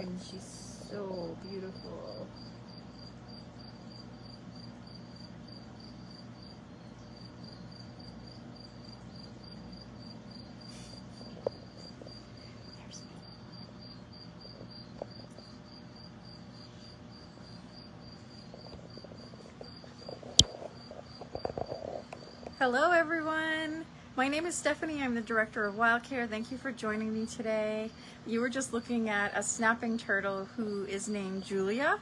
goodness, she's so beautiful. Hello everyone! My name is Stephanie. I'm the director of Wild Care. Thank you for joining me today. You were just looking at a snapping turtle who is named Julia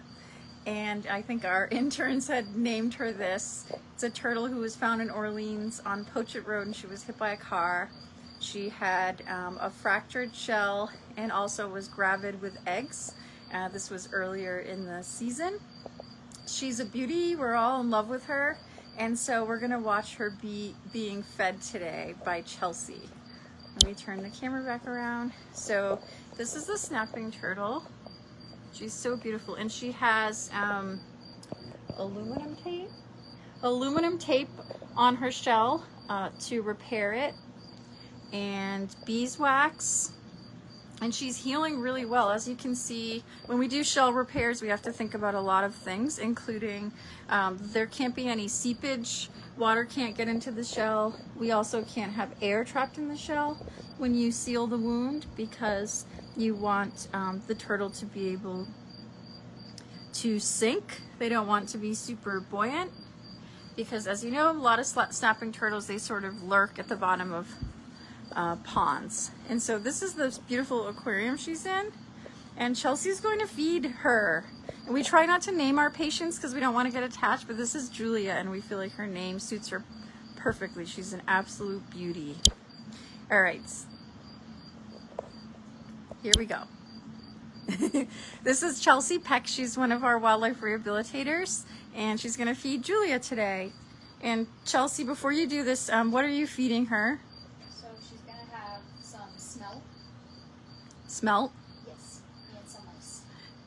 and I think our interns had named her this. It's a turtle who was found in Orleans on Pochet Road and she was hit by a car. She had um, a fractured shell and also was gravid with eggs. Uh, this was earlier in the season. She's a beauty. We're all in love with her. And so we're gonna watch her be being fed today by Chelsea. Let me turn the camera back around. So this is the snapping turtle. She's so beautiful. And she has um, aluminum tape, aluminum tape on her shell uh, to repair it and beeswax and she's healing really well. As you can see, when we do shell repairs, we have to think about a lot of things, including um, there can't be any seepage, water can't get into the shell. We also can't have air trapped in the shell when you seal the wound because you want um, the turtle to be able to sink. They don't want to be super buoyant because as you know, a lot of snapping turtles, they sort of lurk at the bottom of uh, ponds. And so this is the beautiful aquarium she's in. And Chelsea's going to feed her. And we try not to name our patients because we don't want to get attached, but this is Julia and we feel like her name suits her perfectly. She's an absolute beauty. All right. Here we go. this is Chelsea Peck. She's one of our wildlife rehabilitators and she's going to feed Julia today. And Chelsea, before you do this, um, what are you feeding her? Smelt? Yes, and some mice.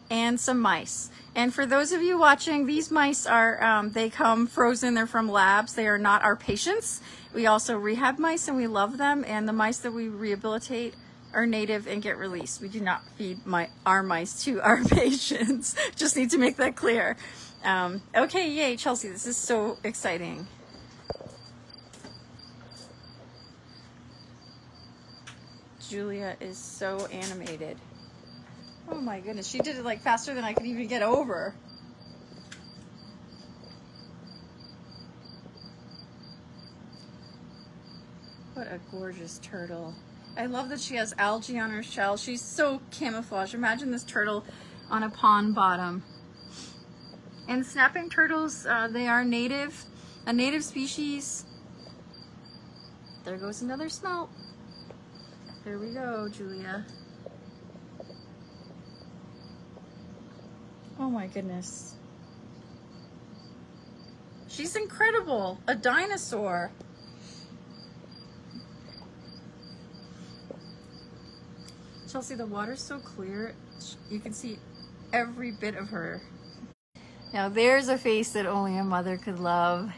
And some mice. And for those of you watching, these mice are, um, they come frozen, they're from labs, they are not our patients. We also rehab mice and we love them, and the mice that we rehabilitate are native and get released. We do not feed my, our mice to our patients. Just need to make that clear. Um, okay, yay, Chelsea, this is so exciting. Julia is so animated. Oh my goodness, she did it like faster than I could even get over. What a gorgeous turtle. I love that she has algae on her shell. She's so camouflaged. Imagine this turtle on a pond bottom. And snapping turtles, uh, they are native, a native species. There goes another smelt. There we go, Julia. Oh my goodness. She's incredible. A dinosaur. Chelsea, the water's so clear. You can see every bit of her. Now there's a face that only a mother could love.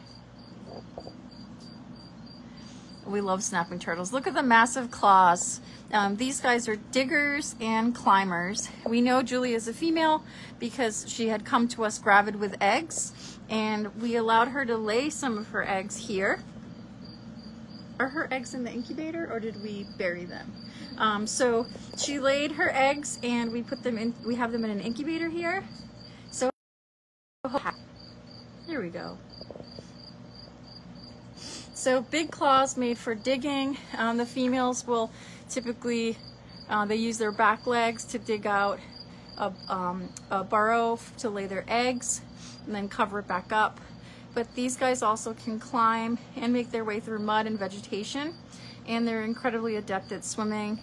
We love snapping turtles. Look at the massive claws. Um, these guys are diggers and climbers. We know Julie is a female because she had come to us gravid with eggs and we allowed her to lay some of her eggs here. Are her eggs in the incubator or did we bury them? Um, so she laid her eggs and we put them in, we have them in an incubator here. So, here we go. So big claws made for digging. Um, the females will typically, uh, they use their back legs to dig out a, um, a burrow to lay their eggs and then cover it back up. But these guys also can climb and make their way through mud and vegetation and they're incredibly adept at swimming.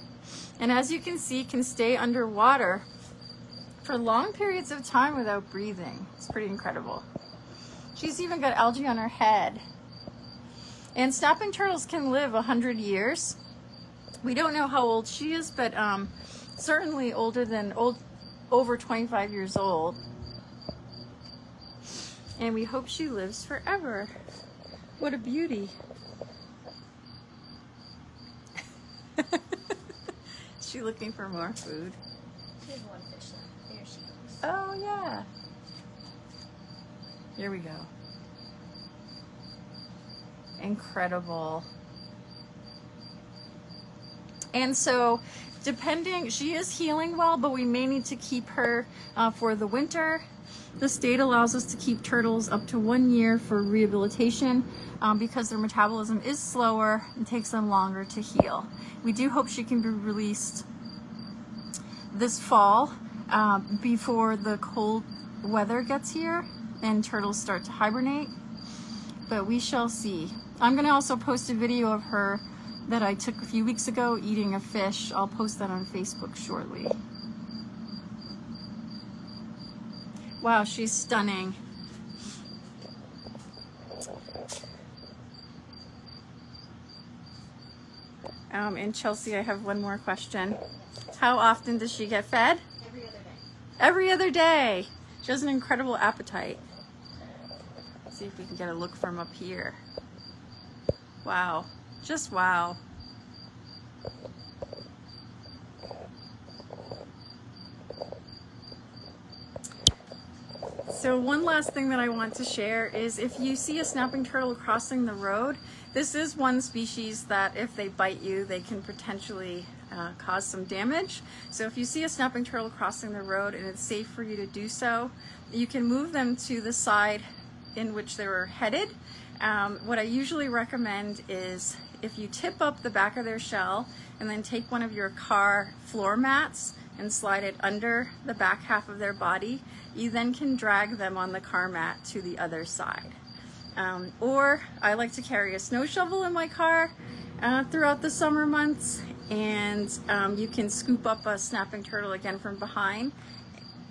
And as you can see, can stay underwater for long periods of time without breathing. It's pretty incredible. She's even got algae on her head. And snapping turtles can live 100 years. We don't know how old she is, but um, certainly older than old, over 25 years old. And we hope she lives forever. What a beauty. is she looking for more food? There's one fish left. There she goes. Oh, yeah. Here we go. Incredible. And so, depending, she is healing well, but we may need to keep her uh, for the winter. The state allows us to keep turtles up to one year for rehabilitation um, because their metabolism is slower and takes them longer to heal. We do hope she can be released this fall um, before the cold weather gets here and turtles start to hibernate. But we shall see. I'm going to also post a video of her that I took a few weeks ago eating a fish. I'll post that on Facebook shortly. Wow, she's stunning. Um, and Chelsea, I have one more question. How often does she get fed? Every other day. Every other day. She has an incredible appetite. Let's see if we can get a look from up here. Wow. Just wow. So one last thing that I want to share is if you see a snapping turtle crossing the road, this is one species that if they bite you, they can potentially uh, cause some damage. So if you see a snapping turtle crossing the road and it's safe for you to do so, you can move them to the side in which they were headed. Um, what I usually recommend is if you tip up the back of their shell and then take one of your car floor mats and slide it under the back half of their body, you then can drag them on the car mat to the other side. Um, or I like to carry a snow shovel in my car uh, throughout the summer months and um, you can scoop up a snapping turtle again from behind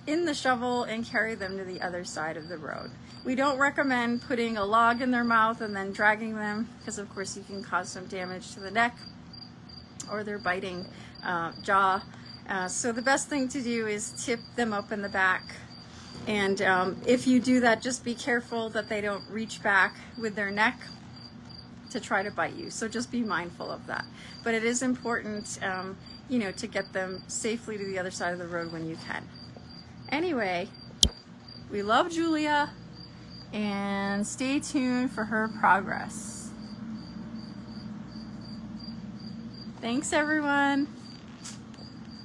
in the shovel and carry them to the other side of the road. We don't recommend putting a log in their mouth and then dragging them because of course you can cause some damage to the neck or their biting uh, jaw. Uh, so the best thing to do is tip them up in the back. And um, if you do that, just be careful that they don't reach back with their neck to try to bite you. So just be mindful of that. But it is important, um, you know, to get them safely to the other side of the road when you can. Anyway, we love Julia and stay tuned for her progress. Thanks everyone.